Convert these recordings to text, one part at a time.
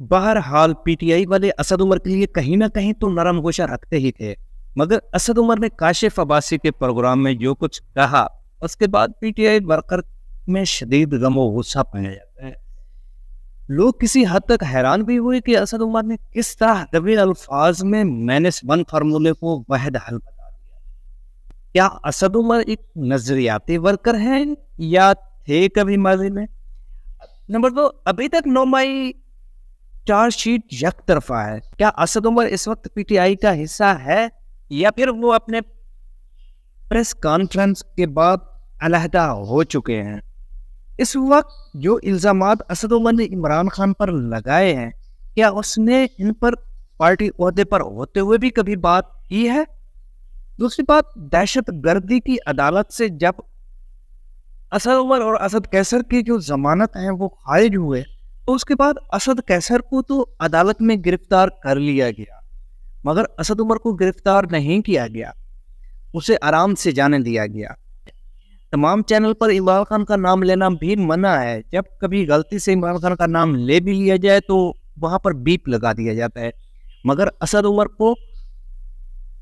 बहरहाल पीटीआई वाले असद उमर के लिए कहीं ना कहीं तो नरम गोशा रखते ही थे। मगर असद उमर ने काशिफ अब्बासी के प्रोग्राम में जो कुछ कहा, उसके बाद पीटीआई वर्कर में शदीद गमो गुस्सा पाया जाता है। लोग किसी हद तक हैरान भी हुए कि असद उमर ने किस तरह दबी अल्फाज में मैंने वन फार्मूले को वहद हल बता दिया। क्या असद उमर एक नजरियाती वर्कर हैं या थे कभी माजी में? नंबर दो, अभी तक नोमाई चार्जशीट यक तरफा है। क्या असद उमर इस वक्त पीटीआई का हिस्सा है, या फिर वो अपने प्रेस कॉन्फ्रेंस के बाद अलहदा हो चुके हैं? इस वक्त जो इल्ज़ाम असद उमर ने इमरान खान पर लगाए हैं, क्या उसने इन पर पार्टी अहदे पर होते हुए भी कभी बात की है? दूसरी बात, दहशत गर्दी की अदालत से जब असद उमर और असद कैसर की जो जमानत हैं, वो खारिज हुए तो उसके बाद असद कैसर को तो अदालत में गिरफ़्तार कर लिया गया, मगर असद उमर को गिरफ़्तार नहीं किया गया, उसे आराम से जाने दिया गया। तमाम चैनल पर इमरान खान का नाम लेना भी मना है। जब कभी गलती से इमरान खान का नाम ले भी लिया जाए तो वहाँ पर बीप लगा दिया जाता है। मगर असद उमर को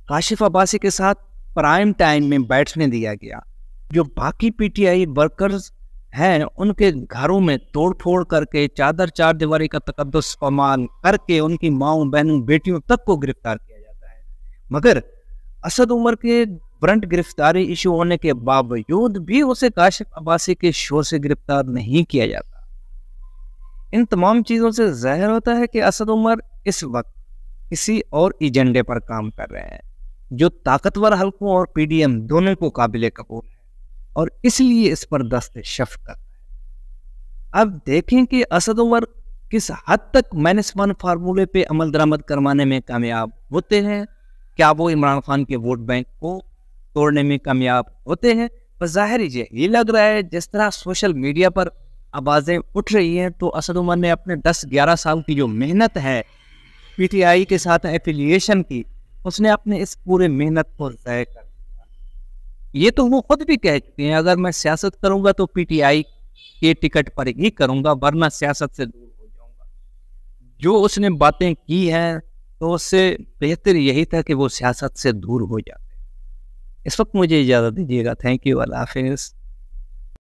काशिफ अब्बासी के साथ प्राइम टाइम में बैठने दिया गया, जो बाकी पीटीआई वर्कर्स हैं, उनके घरों में तोड़ फोड़ करके, चादर, चार दीवारी का तकदस कमान करके, उनकी माओ, बहनों, बेटियों तक को गिरफ़्तार किया जाता है। मगर असद उमर के ब्रंट गिरफ्तारी इशू होने के बावजूद भी उसे काशिफ अब्बासी के शोर से गिरफ़्तार नहीं किया जाता। इन तमाम चीज़ों से ज़ाहिर होता है कि असद उमर इस वक्त किसी और एजेंडे पर काम कर रहे हैं, जो ताकतवर हल्कों और पीडीएम दोनों को काबिल कबूल है। और इसलिए इस पर दस्त शफकत है। अब देखें कि असद उमर किस हद तक मैनस वन फार्मूले पे अमल दरामद करवाने में कामयाब होते हैं, क्या वो इमरान खान के वोट बैंक को तोड़ने में कामयाब होते हैं? पर ज़ाहिर ही, ये लग रहा है जिस तरह सोशल मीडिया पर आवाज़ें उठ रही हैं तो असद उमर ने अपने 10-11 साल की जो मेहनत है पीटीआई के साथ एफिलिएशन की, उसने अपने इस पूरे मेहनत को ज़ाय कर ये तो वो खुद भी कह चुके हैं, अगर मैं सियासत करूँगा तो पीटीआई के टिकट पर ही करूँगा, वरना सियासत से दूर हो जाऊँगा। जो उसने बातें की हैं तो उससे बेहतर यही था कि वो सियासत से दूर हो जाते। इस वक्त मुझे इजाज़त दीजिएगा। थैंक यू अल्लाह हाफिज़